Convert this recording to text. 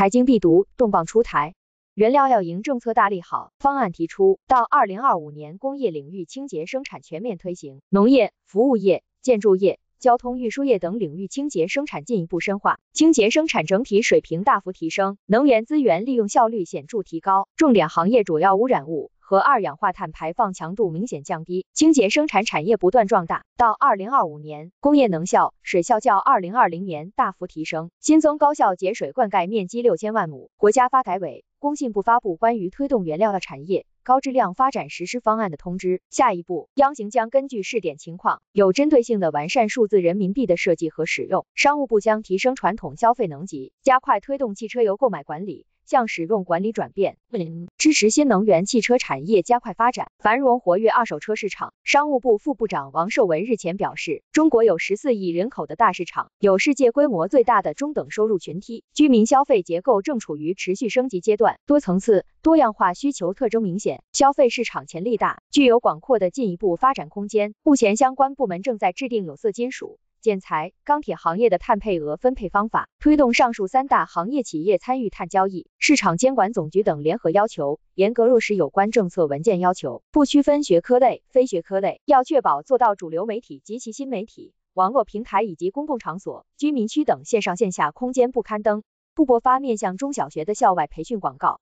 财经必读，重磅出台，原料要赢政策大利好，方案提出，到二零二五年工业领域清洁生产全面推行，农业、服务业、建筑业。交通运输业等领域清洁生产进一步深化，清洁生产整体水平大幅提升，能源资源利用效率显著提高，重点行业主要污染物和二氧化碳排放强度明显降低，清洁生产产业不断壮大。到二零二五年，工业能效、水效较二零二零年大幅提升，新增高效节水灌溉面积六千万亩。国家发改委、工信部发布关于推动原料的产业。高质量发展实施方案的通知。下一步，央行将根据试点情况，有针对性的完善数字人民币的设计和使用。商务部将提升传统消费能级，加快推动汽车油购买管理。向使用管理转变，支持新能源汽车产业加快发展，繁荣活跃二手车市场。商务部副部长王受文日前表示，中国有十四亿人口的大市场，有世界规模最大的中等收入群体，居民消费结构正处于持续升级阶段，多层次、多样化需求特征明显，消费市场潜力大，具有广阔的进一步发展空间。目前相关部门正在制定有色金属。建材、钢铁行业的碳配额分配方法，推动上述三大行业企业参与碳交易。市场监管总局等联合要求，严格落实有关政策文件要求，不区分学科类、非学科类，要确保做到主流媒体及其新媒体、网络平台以及公共场所、居民区等线上线下空间不刊登、不播发面向中小学的校外培训广告。